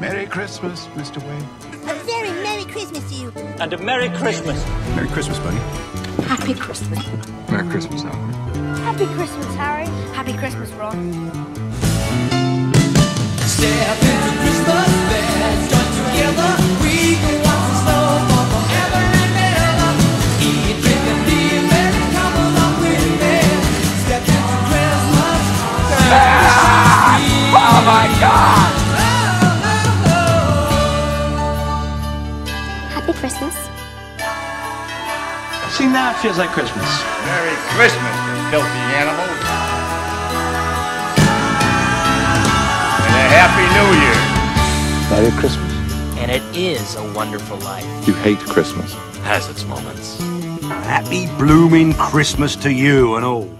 Merry Christmas, Mr. Wayne. A very Merry Christmas to you. And a Merry Christmas. Merry Christmas, buddy. Happy Christmas. Merry Christmas, Alan. Happy Christmas, Harry. Happy Christmas, Ron. Step Happy Christmas. See, now it feels like Christmas. Merry Christmas, you filthy animals. And a Happy New Year. Merry Christmas. And it is a wonderful life. You hate Christmas. Has its moments. Happy blooming Christmas to you and all.